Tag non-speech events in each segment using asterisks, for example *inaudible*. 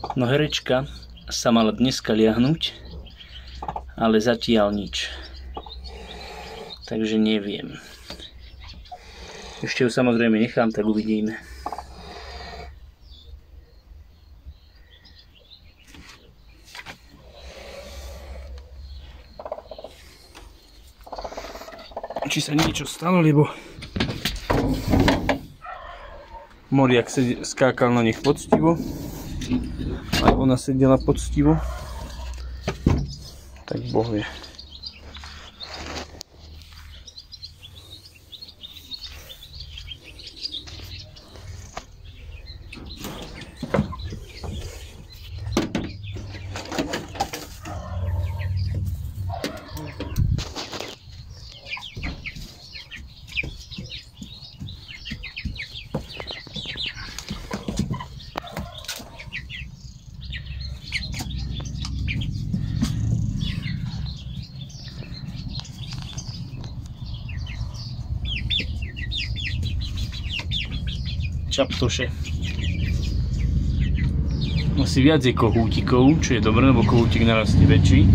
No herečka sa mala dneska liahnuť, ale zatiaľ nič. Takže neviem. Ešte ju samozrejme nechám, tak uvidíme. Či sa niečo stalo, lebo Moriak skákal na nich poctivo. Aj ona sedela poctivo. Tak boh vie. Čaptoše. Asi viac je kohútikov, čo je dobré, lebo kohútik narastie väčší.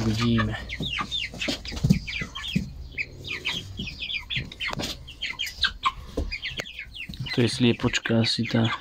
Uvidíme. To je sliepočka asi tá.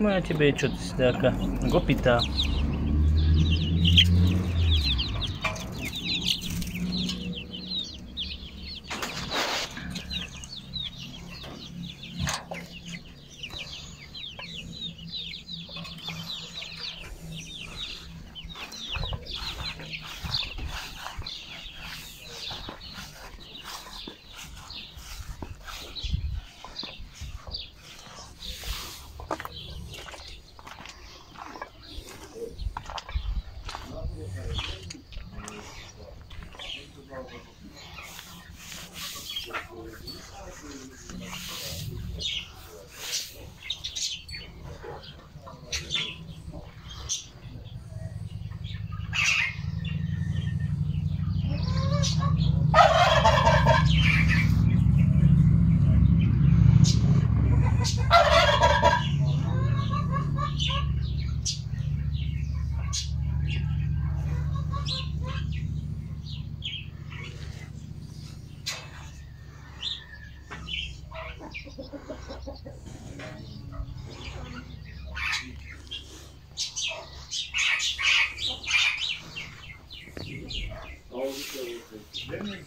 Moja tebe je čo, ty Then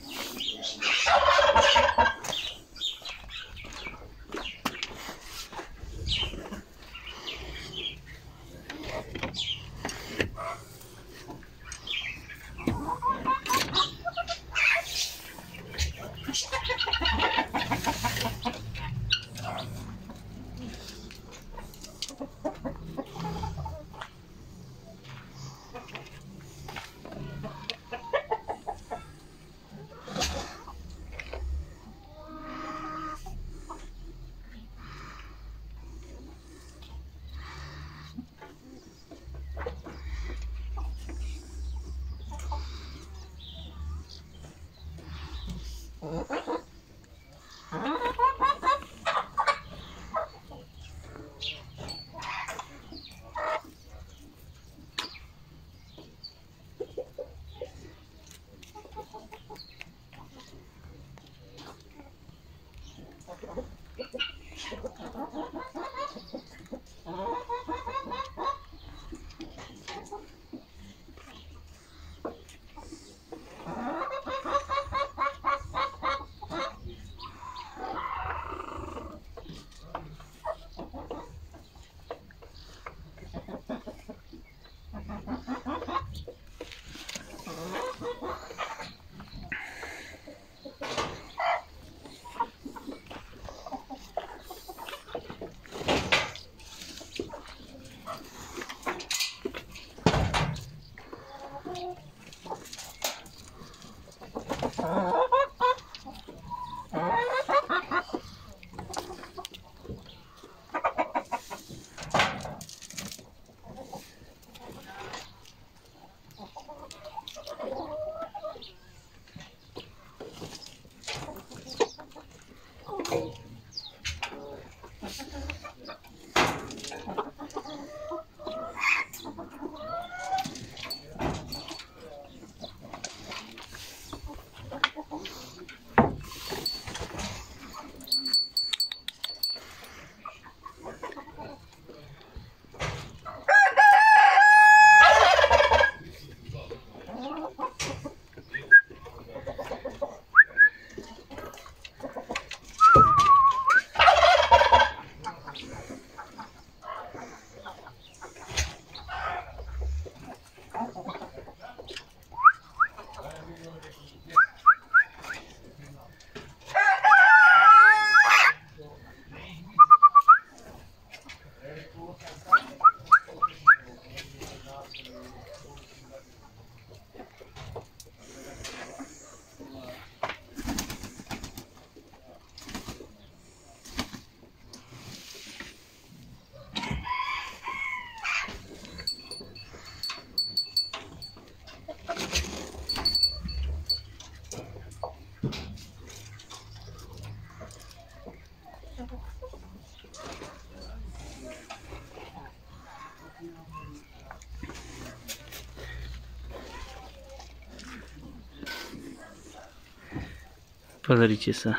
Pozrite sa.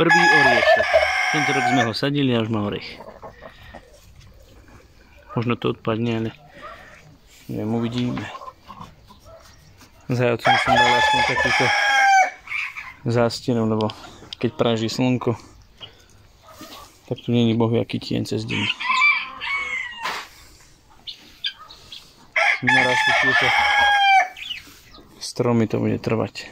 Prvý oriešok. Tento rok sme ho sadili a už má orech. Možno to odpadne, ale neviem, uvidíme. Zajacom som dal aspoň takúto zástenu, lebo keď praží slnko, tak tu není bohu bohviaký tieň cez deň. Narastú tieto stromy, to bude trvať.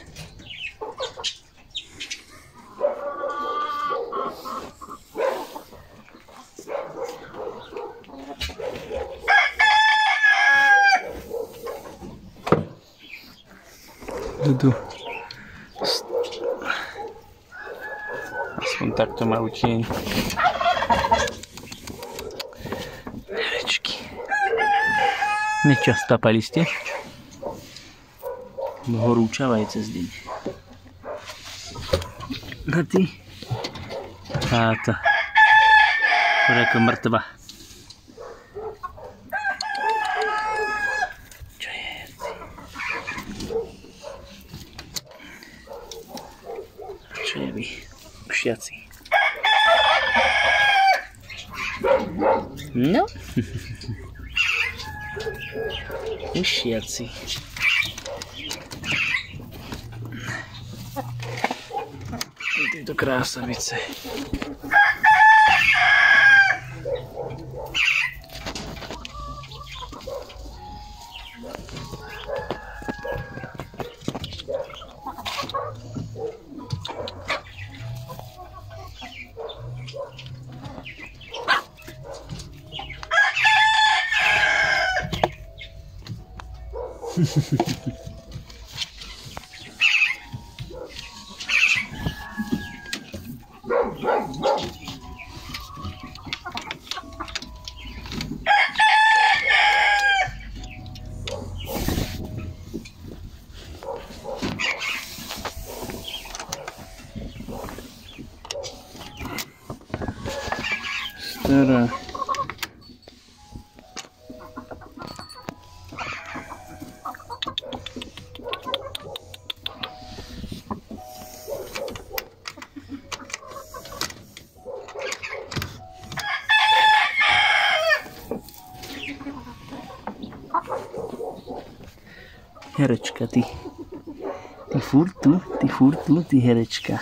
Dudu. Aspoň takto majú tieň. Niečo, stapali ste? Horúčavaj cez deň. A ty? Táto. To je ako mŕtva. Čo je? Čo je vy? Ušiaci. No. *laughs* Ušiaci. Tieto krásavice. Será? Herečka, ty. Ty furt tu, ty furt tu, ty herečka.